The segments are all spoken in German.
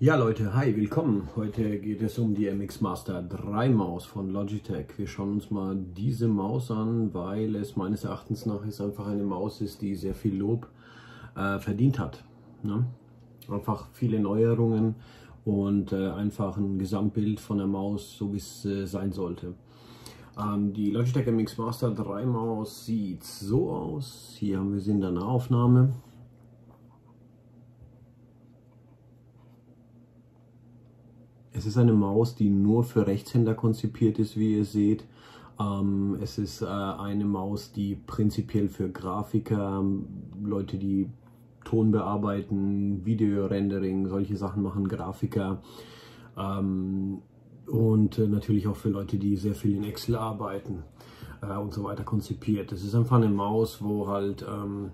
Ja Leute, hi, willkommen. Heute geht es um die MX Master 3 Maus von Logitech. Wir schauen uns mal diese Maus an, weil es meines Erachtens nach ist einfach eine Maus ist, die sehr viel Lob äh, verdient hat. Ne? Einfach viele Neuerungen und äh, einfach ein Gesamtbild von der Maus, so wie es äh, sein sollte. Ähm, die Logitech MX Master 3 Maus sieht so aus. Hier haben wir sie in der Nahaufnahme. Es ist eine Maus, die nur für Rechtshänder konzipiert ist, wie ihr seht. Ähm, es ist äh, eine Maus, die prinzipiell für Grafiker, Leute, die Ton bearbeiten, Video-Rendering, solche Sachen machen, Grafiker ähm, und äh, natürlich auch für Leute, die sehr viel in Excel arbeiten äh, und so weiter konzipiert. Es ist einfach eine Maus, wo halt ähm,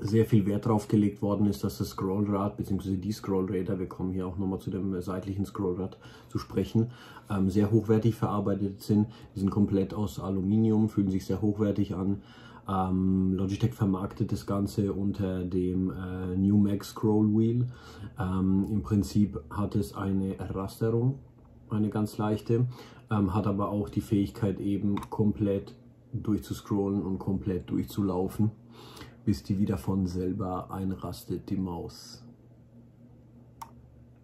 sehr viel Wert drauf gelegt worden ist, dass das Scrollrad bzw. die Scrollräder, wir kommen hier auch nochmal zu dem seitlichen Scrollrad zu sprechen, ähm, sehr hochwertig verarbeitet sind. Die sind komplett aus Aluminium, fühlen sich sehr hochwertig an. Ähm, Logitech vermarktet das Ganze unter dem äh, New Max Scroll Wheel. Ähm, Im Prinzip hat es eine Rasterung, eine ganz leichte, ähm, hat aber auch die Fähigkeit eben komplett durchzuscrollen und komplett durchzulaufen bis die wieder von selber einrastet, die Maus.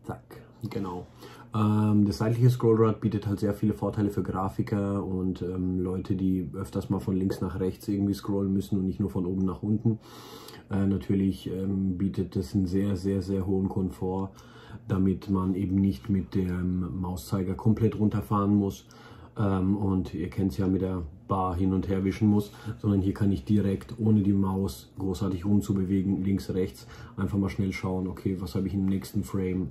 Zack, genau. Ähm, das seitliche Scrollrad bietet halt sehr viele Vorteile für Grafiker und ähm, Leute, die öfters mal von links nach rechts irgendwie scrollen müssen und nicht nur von oben nach unten. Äh, natürlich ähm, bietet es einen sehr, sehr, sehr hohen Komfort, damit man eben nicht mit dem Mauszeiger komplett runterfahren muss, ähm, und ihr kennt es ja mit der Bar hin und her wischen muss, sondern hier kann ich direkt, ohne die Maus großartig rumzubewegen, links, rechts, einfach mal schnell schauen, okay, was habe ich im nächsten Frame,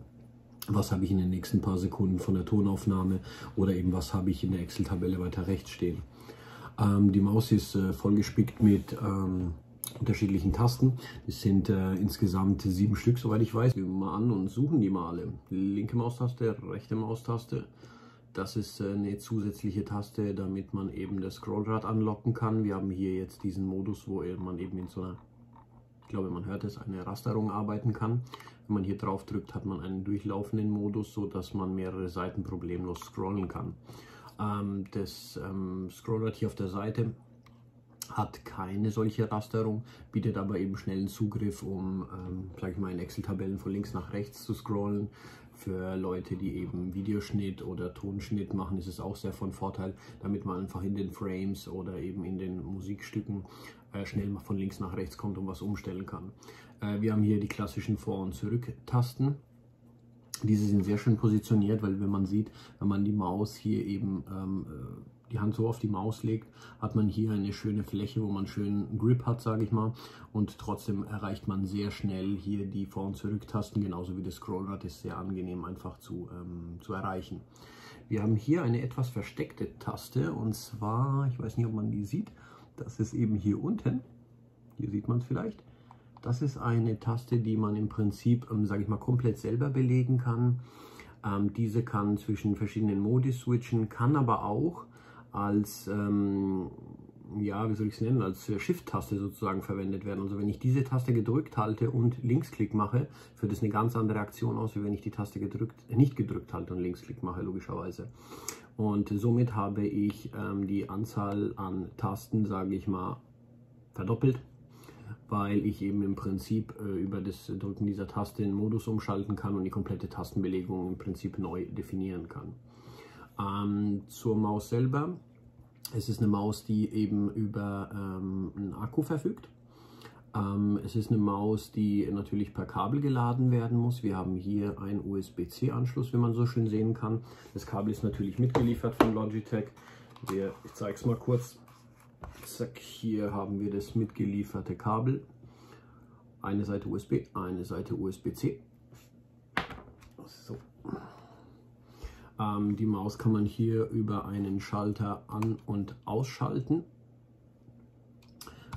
was habe ich in den nächsten paar Sekunden von der Tonaufnahme oder eben was habe ich in der Excel-Tabelle weiter rechts stehen. Ähm, die Maus ist äh, vollgespickt mit ähm, unterschiedlichen Tasten. Es sind äh, insgesamt sieben Stück, soweit ich weiß. Wir mal an und suchen die mal alle. Linke Maustaste, rechte Maustaste, das ist äh, eine zusätzliche Taste, damit man eben das Scrollrad anlocken kann. Wir haben hier jetzt diesen Modus, wo man eben in so einer, ich glaube man hört es, eine Rasterung arbeiten kann. Wenn man hier drauf drückt, hat man einen durchlaufenden Modus, so dass man mehrere Seiten problemlos scrollen kann. Ähm, das ähm, Scrollrad hier auf der Seite hat keine solche Rasterung, bietet aber eben schnellen Zugriff, um, ähm, sage ich mal, in Excel-Tabellen von links nach rechts zu scrollen. Für Leute, die eben Videoschnitt oder Tonschnitt machen, ist es auch sehr von Vorteil, damit man einfach in den Frames oder eben in den Musikstücken äh, schnell mal von links nach rechts kommt und was umstellen kann. Äh, wir haben hier die klassischen Vor- und Zurück-Tasten. Diese sind sehr schön positioniert, weil wenn man sieht, wenn man die Maus hier eben ähm, äh, die Hand so auf die Maus legt, hat man hier eine schöne Fläche, wo man schön Grip hat, sage ich mal. Und trotzdem erreicht man sehr schnell hier die Vor- und Zurück-Tasten, genauso wie das Scrollrad ist sehr angenehm einfach zu, ähm, zu erreichen. Wir haben hier eine etwas versteckte Taste und zwar, ich weiß nicht, ob man die sieht, das ist eben hier unten. Hier sieht man es vielleicht. Das ist eine Taste, die man im Prinzip, ähm, sage ich mal, komplett selber belegen kann. Ähm, diese kann zwischen verschiedenen Modi switchen, kann aber auch als, ähm, ja, wie soll ich es nennen, als Shift-Taste sozusagen verwendet werden. Also wenn ich diese Taste gedrückt halte und Linksklick mache, führt das eine ganz andere Aktion aus, wie wenn ich die Taste gedrückt, äh, nicht gedrückt halte und Linksklick mache, logischerweise. Und somit habe ich ähm, die Anzahl an Tasten, sage ich mal, verdoppelt, weil ich eben im Prinzip äh, über das Drücken dieser Taste den Modus umschalten kann und die komplette Tastenbelegung im Prinzip neu definieren kann. Ähm, zur Maus selber. Es ist eine Maus, die eben über ähm, einen Akku verfügt. Ähm, es ist eine Maus, die natürlich per Kabel geladen werden muss. Wir haben hier einen USB-C-Anschluss, wie man so schön sehen kann. Das Kabel ist natürlich mitgeliefert von Logitech. Wir, ich zeige es mal kurz. Zack, hier haben wir das mitgelieferte Kabel. Eine Seite USB, eine Seite USB-C. So. Ähm, die Maus kann man hier über einen Schalter an- und ausschalten.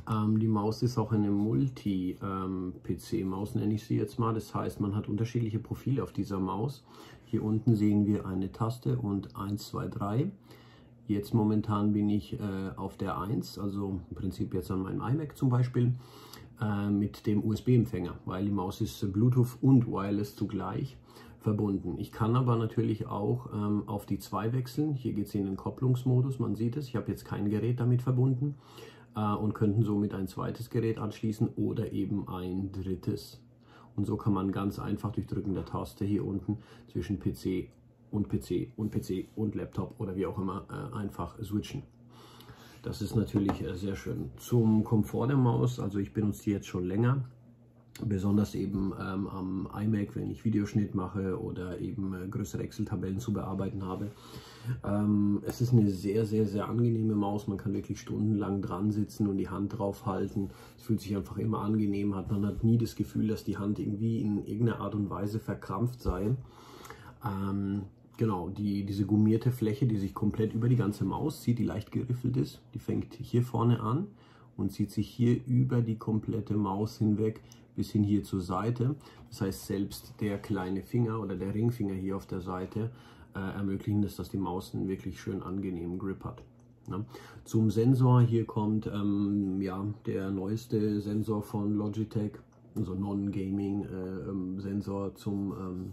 Ähm, die Maus ist auch eine Multi-PC-Maus, ähm, nenne ich sie jetzt mal. Das heißt, man hat unterschiedliche Profile auf dieser Maus. Hier unten sehen wir eine Taste und 1, 2, 3. Jetzt momentan bin ich äh, auf der 1, also im Prinzip jetzt an meinem iMac zum Beispiel. äh, mit dem USB-Empfänger, weil die Maus ist Bluetooth und Wireless zugleich verbunden. Ich kann aber natürlich auch ähm, auf die 2 wechseln. Hier geht es in den Kopplungsmodus, man sieht es. Ich habe jetzt kein Gerät damit verbunden äh, und könnten somit ein zweites Gerät anschließen oder eben ein drittes. Und so kann man ganz einfach durch Drücken der Taste hier unten zwischen PC und PC und PC und Laptop oder wie auch immer äh, einfach switchen. Das ist natürlich äh, sehr schön. Zum Komfort der Maus, also ich benutze die jetzt schon länger besonders eben ähm, am iMac, wenn ich Videoschnitt mache oder eben äh, größere Excel-Tabellen zu bearbeiten habe. Ähm, es ist eine sehr, sehr, sehr angenehme Maus. Man kann wirklich stundenlang dran sitzen und die Hand drauf halten. Es fühlt sich einfach immer angenehm an. Man hat nie das Gefühl, dass die Hand irgendwie in irgendeiner Art und Weise verkrampft sei. Ähm, genau, die, diese gummierte Fläche, die sich komplett über die ganze Maus zieht, die leicht geriffelt ist, die fängt hier vorne an und zieht sich hier über die komplette Maus hinweg bis hin hier zur Seite. Das heißt, selbst der kleine Finger oder der Ringfinger hier auf der Seite äh, ermöglichen es, dass die Maus einen wirklich schön angenehmen Grip hat. Ja. Zum Sensor, hier kommt ähm, ja, der neueste Sensor von Logitech, also Non-Gaming-Sensor äh, zum, ähm,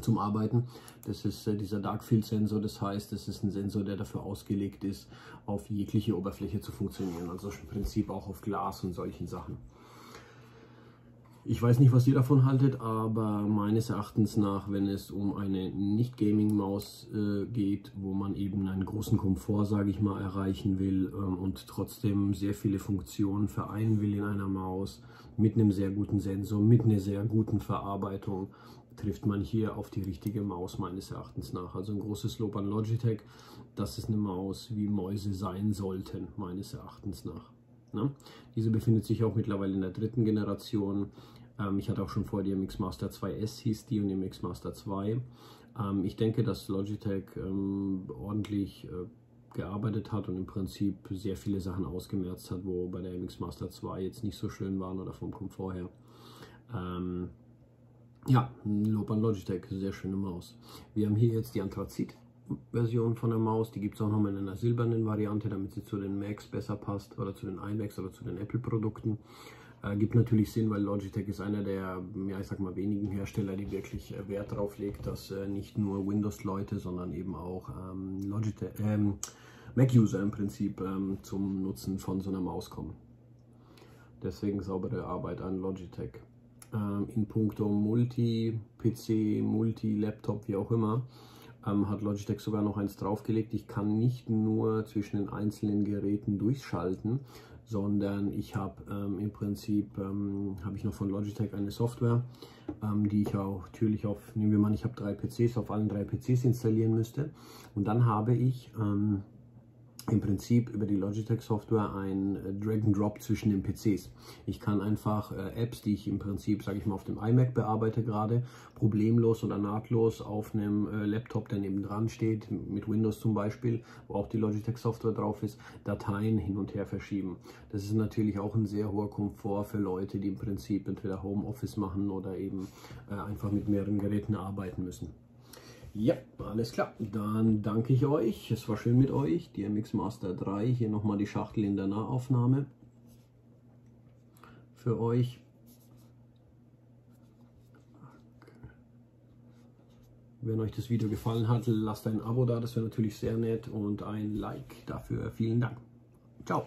zum Arbeiten. Das ist äh, dieser Darkfield-Sensor, das heißt, das ist ein Sensor, der dafür ausgelegt ist, auf jegliche Oberfläche zu funktionieren, also im Prinzip auch auf Glas und solchen Sachen. Ich weiß nicht, was ihr davon haltet, aber meines Erachtens nach, wenn es um eine Nicht-Gaming-Maus äh, geht, wo man eben einen großen Komfort, sage ich mal, erreichen will ähm, und trotzdem sehr viele Funktionen vereinen will in einer Maus, mit einem sehr guten Sensor, mit einer sehr guten Verarbeitung, trifft man hier auf die richtige Maus meines Erachtens nach. Also ein großes Lob an Logitech, das ist eine Maus, wie Mäuse sein sollten, meines Erachtens nach. Ne? Diese befindet sich auch mittlerweile in der dritten Generation. Ähm, ich hatte auch schon vor die MX Master 2S hieß die und die MX Master 2. Ähm, ich denke, dass Logitech ähm, ordentlich äh, gearbeitet hat und im Prinzip sehr viele Sachen ausgemerzt hat, wo bei der MX Master 2 jetzt nicht so schön waren oder vom Komfort her. Ähm, ja, Lob an Logitech, sehr schöne Maus. Wir haben hier jetzt die Anthrazit. Version von der Maus, die gibt es auch nochmal in einer silbernen Variante, damit sie zu den Macs besser passt oder zu den iMacs oder zu den Apple Produkten. Äh, gibt natürlich Sinn, weil Logitech ist einer der, ja, ich sag mal, wenigen Hersteller, die wirklich äh, Wert darauf legt, dass äh, nicht nur Windows-Leute, sondern eben auch ähm, Logitech, ähm, Mac-User im Prinzip ähm, zum Nutzen von so einer Maus kommen. Deswegen saubere Arbeit an Logitech. Ähm, in puncto Multi-PC, Multi-Laptop, wie auch immer, ähm, hat Logitech sogar noch eins draufgelegt. Ich kann nicht nur zwischen den einzelnen Geräten durchschalten, sondern ich habe ähm, im Prinzip ähm, habe ich noch von Logitech eine Software, ähm, die ich auch natürlich auf, nehmen wir mal, ich habe drei PCs, auf allen drei PCs installieren müsste. Und dann habe ich ähm, im Prinzip über die Logitech Software ein äh, Drag and Drop zwischen den PCs. Ich kann einfach äh, Apps, die ich im Prinzip, sage ich mal, auf dem iMac bearbeite gerade, problemlos oder nahtlos auf einem äh, Laptop, der neben dran steht, mit Windows zum Beispiel, wo auch die Logitech Software drauf ist, Dateien hin und her verschieben. Das ist natürlich auch ein sehr hoher Komfort für Leute, die im Prinzip entweder Homeoffice machen oder eben äh, einfach mit mehreren Geräten arbeiten müssen. Ja, alles klar. Dann danke ich euch. Es war schön mit euch. Die MX Master 3. Hier nochmal die Schachtel in der Nahaufnahme. Für euch. Wenn euch das Video gefallen hat, lasst ein Abo da, das wäre natürlich sehr nett und ein Like dafür. Vielen Dank. Ciao.